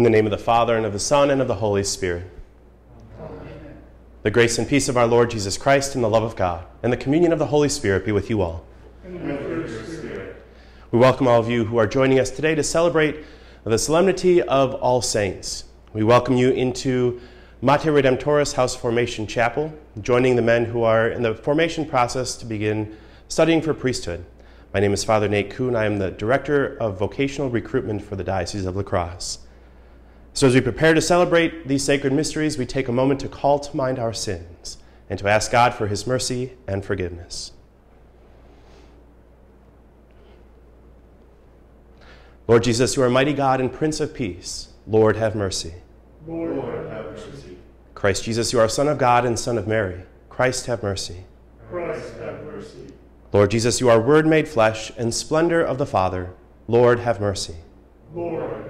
In the name of the Father, and of the Son, and of the Holy Spirit. Amen. The grace and peace of our Lord Jesus Christ, and the love of God, and the communion of the Holy Spirit be with you all. With. We welcome all of you who are joining us today to celebrate the solemnity of All Saints. We welcome you into Mater Redemptoris House Formation Chapel, joining the men who are in the formation process to begin studying for priesthood. My name is Father Nate Kuhn. I am the Director of Vocational Recruitment for the Diocese of La Crosse. So, as we prepare to celebrate these sacred mysteries, we take a moment to call to mind our sins and to ask God for His mercy and forgiveness. Lord Jesus, you are mighty God and Prince of Peace. Lord, have mercy. Lord, have mercy. Christ Jesus, you are Son of God and Son of Mary. Christ, have mercy. Christ, have mercy. Lord Jesus, you are Word made flesh and splendor of the Father. Lord, have mercy. Lord, have mercy.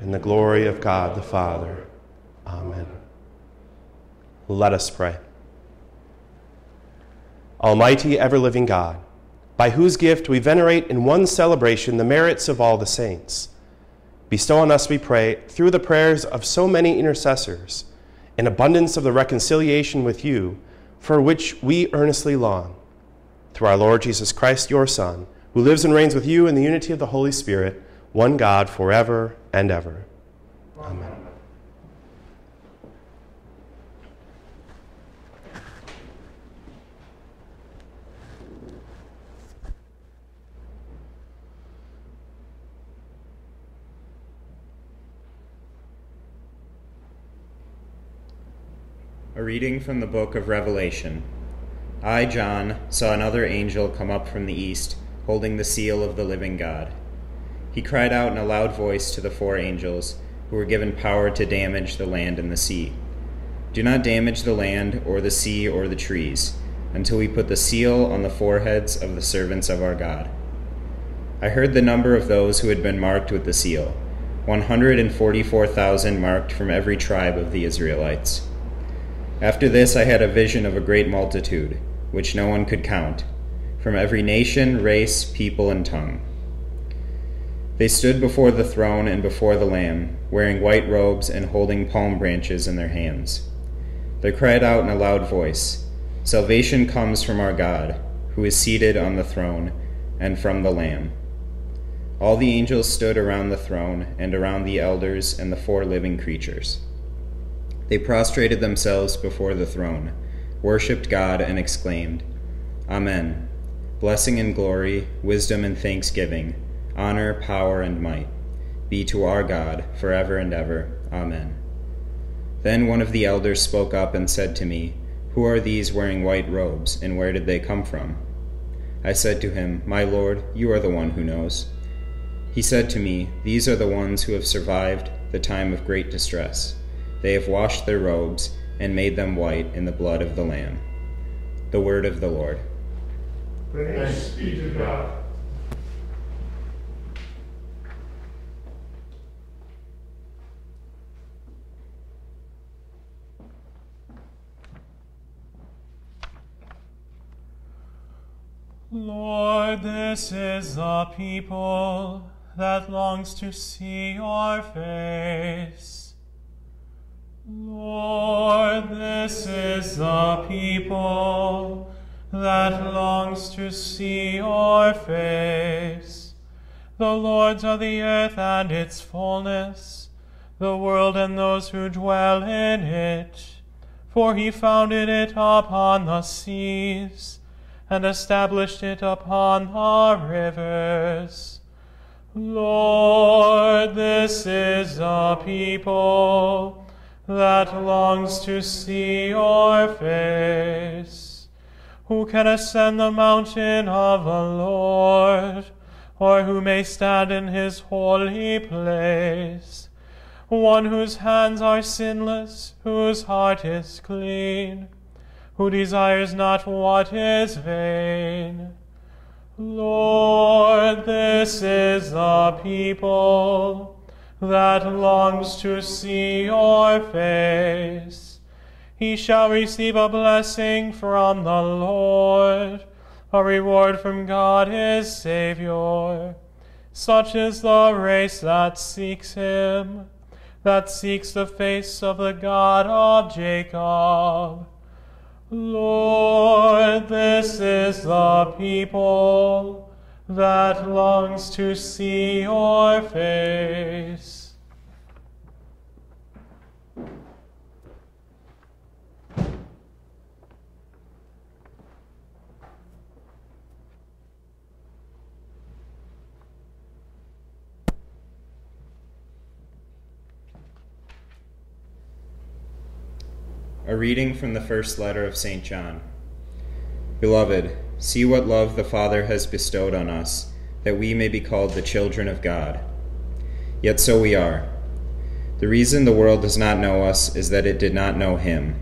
in the glory of God the Father. Amen. Let us pray. Almighty, ever living God, by whose gift we venerate in one celebration the merits of all the saints, bestow on us, we pray, through the prayers of so many intercessors, an abundance of the reconciliation with you, for which we earnestly long through our Lord Jesus Christ, your Son, who lives and reigns with you in the unity of the Holy Spirit, one God, forever and ever. Amen. A reading from the book of Revelation. I, John, saw another angel come up from the east, holding the seal of the living God. He cried out in a loud voice to the four angels, who were given power to damage the land and the sea Do not damage the land, or the sea, or the trees, until we put the seal on the foreheads of the servants of our God. I heard the number of those who had been marked with the seal 144,000 marked from every tribe of the Israelites. After this, I had a vision of a great multitude which no one could count, from every nation, race, people, and tongue. They stood before the throne and before the Lamb, wearing white robes and holding palm branches in their hands. They cried out in a loud voice Salvation comes from our God, who is seated on the throne, and from the Lamb. All the angels stood around the throne and around the elders and the four living creatures. They prostrated themselves before the throne worshipped God, and exclaimed, Amen. Blessing and glory, wisdom and thanksgiving, honor, power, and might be to our God forever and ever. Amen. Then one of the elders spoke up and said to me, Who are these wearing white robes, and where did they come from? I said to him, My Lord, you are the one who knows. He said to me, These are the ones who have survived the time of great distress. They have washed their robes and made them white in the blood of the Lamb. The word of the Lord. Thanks be to God. Lord, this is the people that longs to see your face. Lord, this is the people that longs to see your face. The Lords of the earth and its fullness, the world and those who dwell in it. For he founded it upon the seas, and established it upon the rivers. Lord, this is a people that longs to see your face. Who can ascend the mountain of the Lord, or who may stand in his holy place? One whose hands are sinless, whose heart is clean, who desires not what is vain. Lord, this is the people that longs to see your face. He shall receive a blessing from the Lord, a reward from God his Saviour. Such is the race that seeks him, that seeks the face of the God of Jacob. Lord, this is the people that longs to see your face. A reading from the first letter of St. John. Beloved, see what love the Father has bestowed on us, that we may be called the children of God. Yet so we are. The reason the world does not know us is that it did not know Him.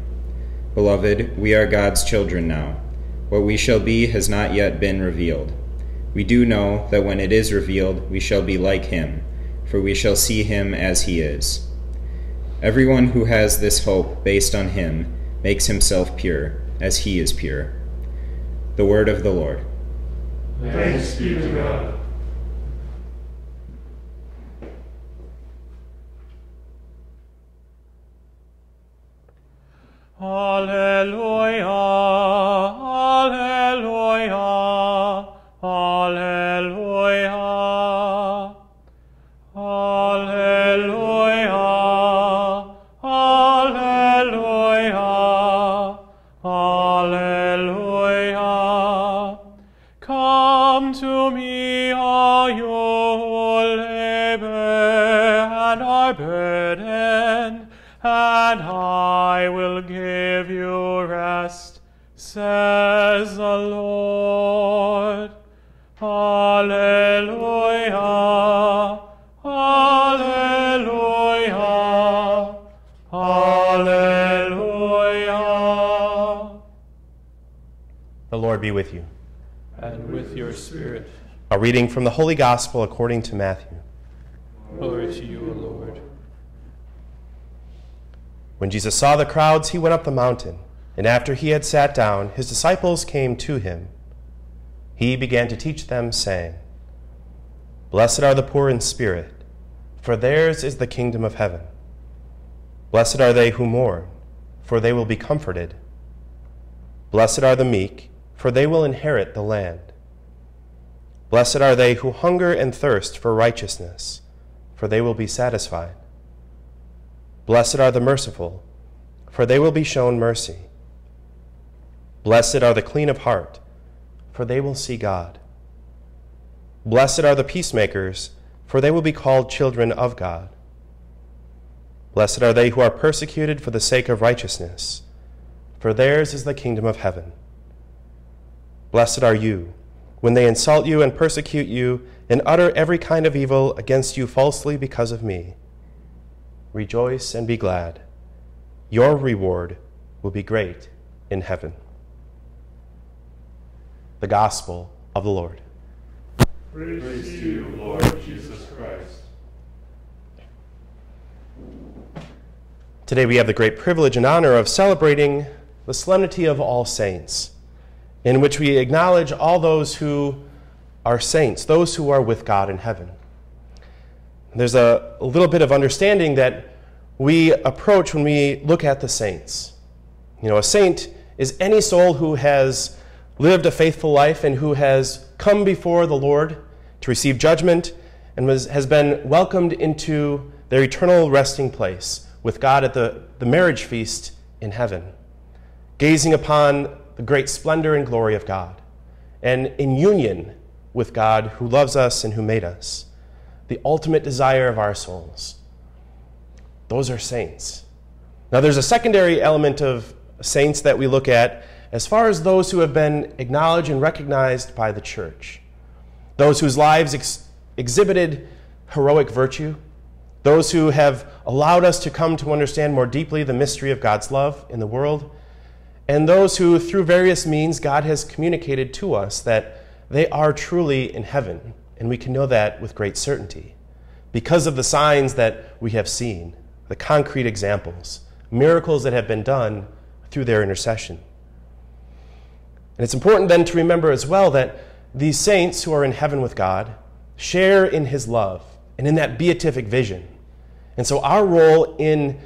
Beloved, we are God's children now. What we shall be has not yet been revealed. We do know that when it is revealed, we shall be like Him, for we shall see Him as He is. Everyone who has this hope based on him makes himself pure, as he is pure. The word of the Lord. Thanks be to God. Alleluia, Alleluia, Alleluia. The Lord be with you. and with your spirit. A reading from the Holy Gospel according to Matthew. Glory to you, O Lord. When Jesus saw the crowds, he went up the mountain, and after he had sat down, his disciples came to him. He began to teach them, saying, Blessed are the poor in spirit, for theirs is the kingdom of heaven. Blessed are they who mourn, for they will be comforted. Blessed are the meek, for they will inherit the land. Blessed are they who hunger and thirst for righteousness, for they will be satisfied. Blessed are the merciful, for they will be shown mercy. Blessed are the clean of heart, for they will see God. Blessed are the peacemakers, for they will be called children of God. Blessed are they who are persecuted for the sake of righteousness, for theirs is the kingdom of heaven. Blessed are you when they insult you and persecute you and utter every kind of evil against you falsely because of me. Rejoice and be glad. Your reward will be great in heaven. The Gospel of the Lord. Praise to you, Lord Jesus Christ. Today we have the great privilege and honor of celebrating the Solemnity of All Saints, in which we acknowledge all those who are saints, those who are with God in heaven. There's a, a little bit of understanding that we approach when we look at the saints. You know, a saint is any soul who has lived a faithful life and who has come before the Lord to receive judgment and was, has been welcomed into their eternal resting place with God at the, the marriage feast in heaven, gazing upon the great splendor and glory of God, and in union with God who loves us and who made us, the ultimate desire of our souls. Those are saints. Now, there's a secondary element of saints that we look at as far as those who have been acknowledged and recognized by the church, those whose lives ex- exhibited heroic virtue, those who have allowed us to come to understand more deeply the mystery of God's love in the world, and those who, through various means, God has communicated to us that they are truly in heaven, and we can know that with great certainty because of the signs that we have seen, the concrete examples, miracles that have been done through their intercession. And it's important then to remember as well that these saints who are in heaven with God share in his love and in that beatific vision. And so our role in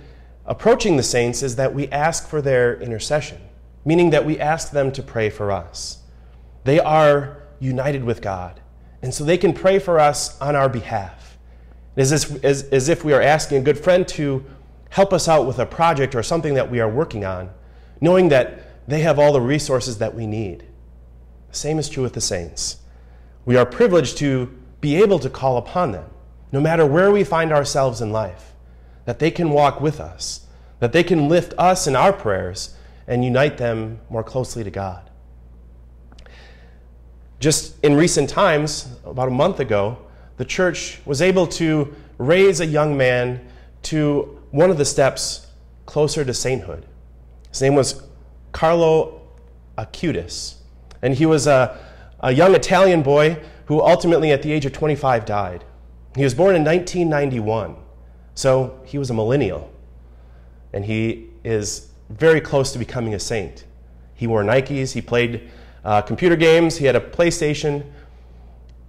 approaching the saints is that we ask for their intercession, meaning that we ask them to pray for us. They are united with God, and so they can pray for us on our behalf. It is as, as, as if we are asking a good friend to help us out with a project or something that we are working on, knowing that they have all the resources that we need. The same is true with the saints. We are privileged to be able to call upon them, no matter where we find ourselves in life, that they can walk with us, that they can lift us in our prayers and unite them more closely to God. Just in recent times, about a month ago, the church was able to raise a young man to one of the steps closer to sainthood. His name was Carlo Acutis, and he was a, a young Italian boy who ultimately, at the age of 25, died. He was born in 1991, so he was a millennial, and he is very close to becoming a saint. He wore Nikes, he played uh, computer games, he had a PlayStation,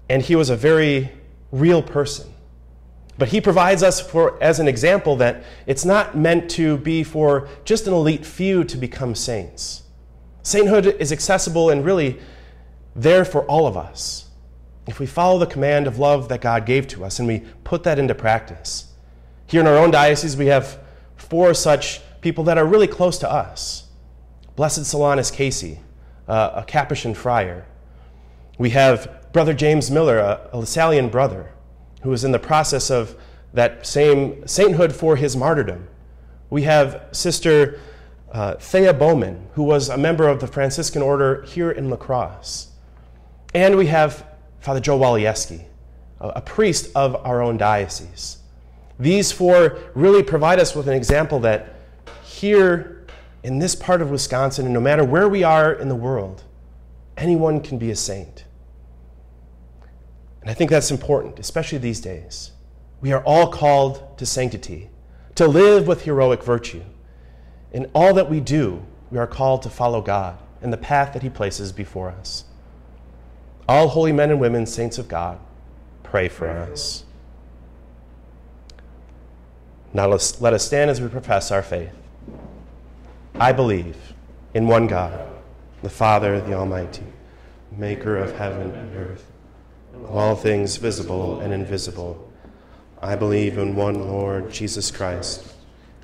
and he was a very real person. But he provides us for, as an example that it's not meant to be for just an elite few to become saints. Sainthood is accessible and really there for all of us. If we follow the command of love that God gave to us and we put that into practice. Here in our own diocese, we have four such people that are really close to us Blessed Solanus Casey, uh, a Capuchin friar. We have Brother James Miller, a, a Lasallian brother, who is in the process of that same sainthood for his martyrdom. We have Sister uh, Thea Bowman, who was a member of the Franciscan order here in La Crosse. And we have Father Joe Walijewski, a, a priest of our own diocese. These four really provide us with an example that here in this part of Wisconsin, and no matter where we are in the world, anyone can be a saint. And I think that's important, especially these days. We are all called to sanctity, to live with heroic virtue. In all that we do, we are called to follow God and the path that He places before us. All holy men and women, saints of God, pray for us. Now let us stand as we profess our faith. I believe in one God, the Father, the Almighty, maker of heaven and earth, of all things visible and invisible. I believe in one Lord, Jesus Christ,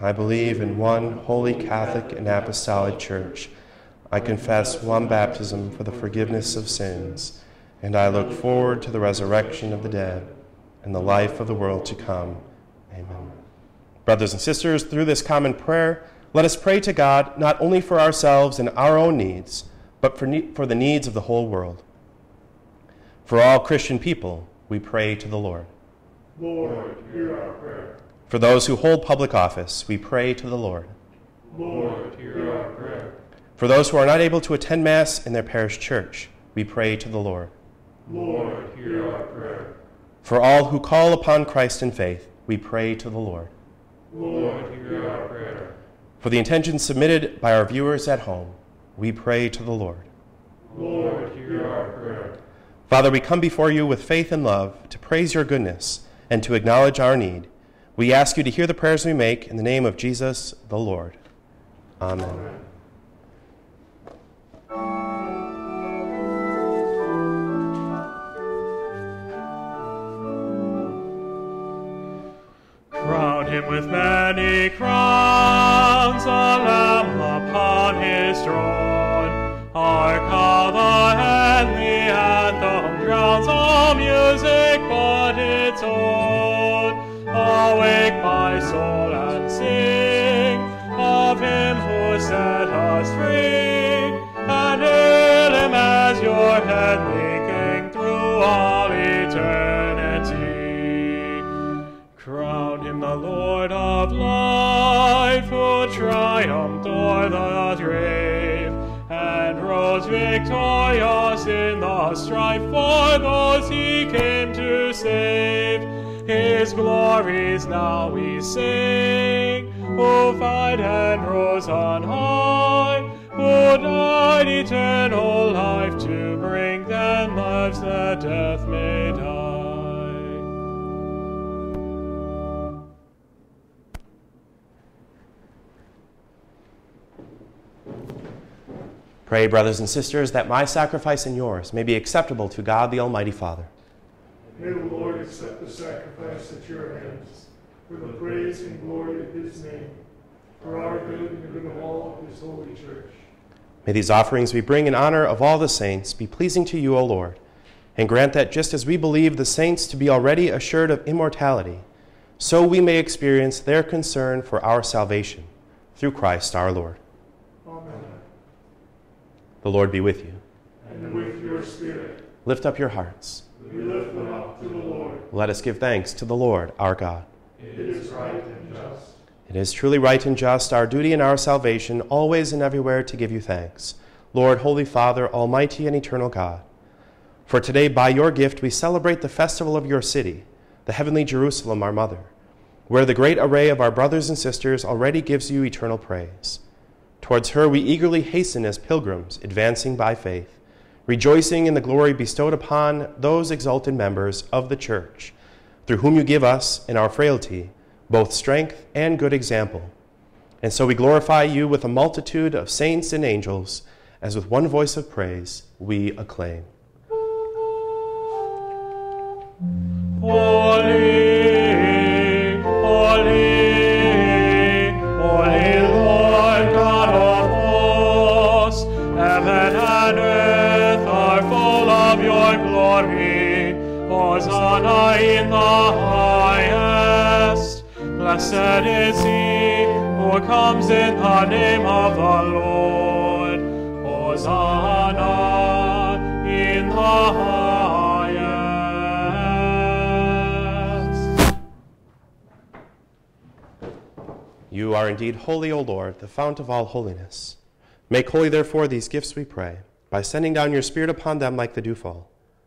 I believe in one holy Catholic and Apostolic Church. I confess one baptism for the forgiveness of sins, and I look forward to the resurrection of the dead and the life of the world to come. Amen. Brothers and sisters, through this common prayer, let us pray to God not only for ourselves and our own needs, but for, ne- for the needs of the whole world. For all Christian people, we pray to the Lord. Lord, hear our prayer. For those who hold public office, we pray to the Lord. Lord, hear our prayer. For those who are not able to attend Mass in their parish church, we pray to the Lord. Lord, hear our prayer. For all who call upon Christ in faith, we pray to the Lord. Lord, hear our prayer. For the intentions submitted by our viewers at home, we pray to the Lord. Lord, hear our prayer. Father, we come before you with faith and love to praise your goodness and to acknowledge our need. We ask you to hear the prayers we make in the name of Jesus the Lord. Amen. Crown him with many crowns, a lamb upon his throne. Hark how the heavenly anthem drowns all music but own. Awake my soul and sing of him who set us free, and hail him as your heavenly king through all eternity. Crown him the Lord of life, who triumphed o'er the grave, and rose victorious in the strife for those he came to save. His glories now we sing, who fight and rose on high, who died eternal life to bring them lives that death may die. Pray, brothers and sisters, that my sacrifice and yours may be acceptable to God the Almighty Father. May the Lord accept the sacrifice at your hands for the praise and glory of his name, for our good and the good of all of his holy church. May these offerings we bring in honor of all the saints be pleasing to you, O Lord, and grant that just as we believe the saints to be already assured of immortality, so we may experience their concern for our salvation through Christ our Lord. Amen. The Lord be with you. And with your spirit, Lift up your hearts. We lift them up to the Lord. Let us give thanks to the Lord our God. It is right and just. It is truly right and just, our duty and our salvation, always and everywhere to give you thanks. Lord, Holy Father, Almighty and eternal God. For today, by your gift, we celebrate the festival of your city, the heavenly Jerusalem, our mother, where the great array of our brothers and sisters already gives you eternal praise. Towards her we eagerly hasten as pilgrims, advancing by faith, rejoicing in the glory bestowed upon those exalted members of the church, through whom you give us, in our frailty, both strength and good example. And so we glorify you with a multitude of saints and angels, as with one voice of praise we acclaim. Holy, Hosanna in the highest. Blessed is he who comes in the name of the Lord. Hosanna in the highest. You are indeed holy, O Lord, the fount of all holiness. Make holy, therefore, these gifts, we pray, by sending down your Spirit upon them like the dewfall,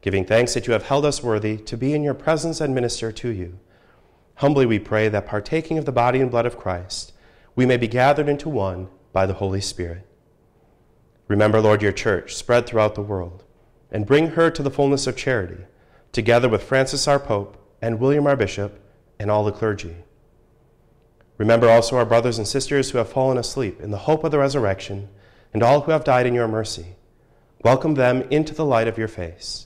giving thanks that you have held us worthy to be in your presence and minister to you. Humbly we pray that partaking of the body and blood of Christ, we may be gathered into one by the Holy Spirit. Remember, Lord, your church spread throughout the world, and bring her to the fullness of charity, together with Francis our Pope and William our Bishop and all the clergy. Remember also our brothers and sisters who have fallen asleep in the hope of the resurrection, and all who have died in your mercy. Welcome them into the light of your face.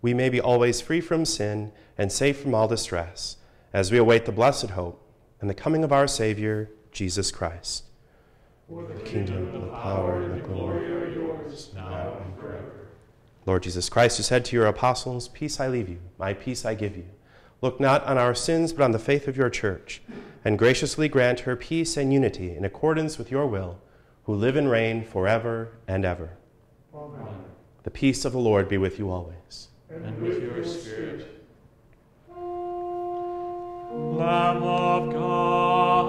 we may be always free from sin and safe from all distress, as we await the blessed hope and the coming of our Savior, Jesus Christ. The kingdom, the power, and the glory are yours, now and forever. Lord Jesus Christ, who said to your apostles, Peace I leave you, my peace I give you. Look not on our sins, but on the faith of your church, and graciously grant her peace and unity in accordance with your will, who live and reign forever and ever. Amen. The peace of the Lord be with you always. And with your spirit. Lamb of God,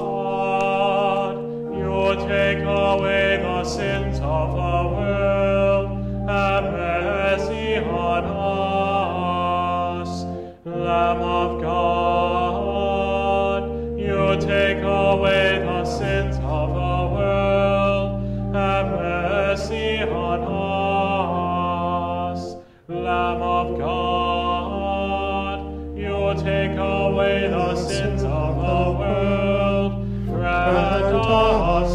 you take away the sins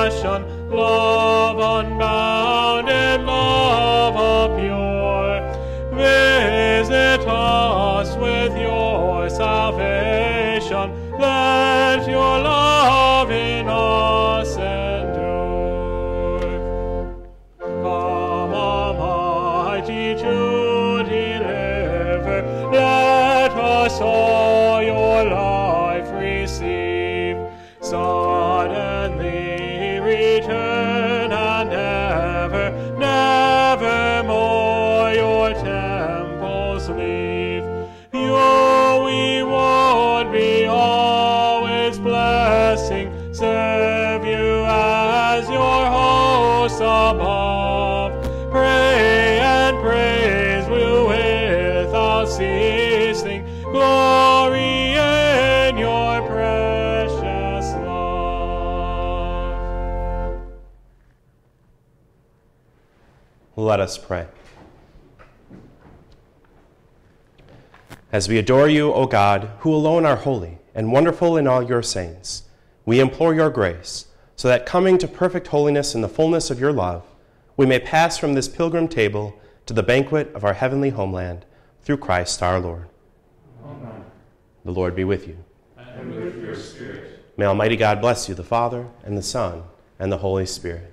Compassion, love unbounded, Glory in your precious love. Let us pray. As we adore you, O God, who alone are holy and wonderful in all your saints, we implore your grace, so that coming to perfect holiness in the fullness of your love, we may pass from this pilgrim table to the banquet of our heavenly homeland through Christ our Lord. Amen. The Lord be with you. And with your spirit. May Almighty God bless you, the Father, and the Son, and the Holy Spirit.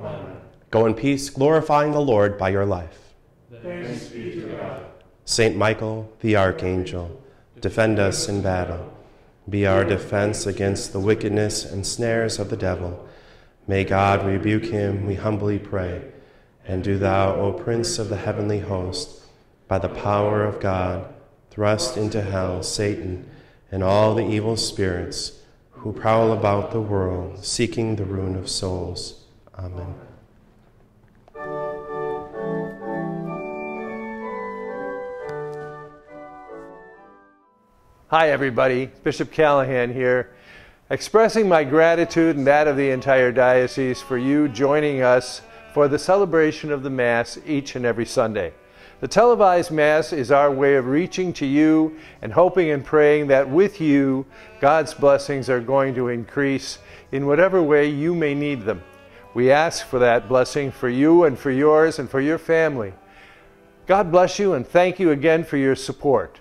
Amen. Go in peace, glorifying the Lord by your life. Thanks be to God. Saint Michael, the Archangel, defend us in battle. Be our defense against the wickedness and snares of the devil. May God rebuke him, we humbly pray. And do thou, O Prince of the heavenly host, by the power of God, thrust into hell Satan and all the evil spirits who prowl about the world, seeking the ruin of souls. Amen. Hi, everybody. Bishop Callahan here, expressing my gratitude and that of the entire diocese for you joining us for the celebration of the Mass each and every Sunday. The televised Mass is our way of reaching to you and hoping and praying that with you, God's blessings are going to increase in whatever way you may need them. We ask for that blessing for you and for yours and for your family. God bless you and thank you again for your support.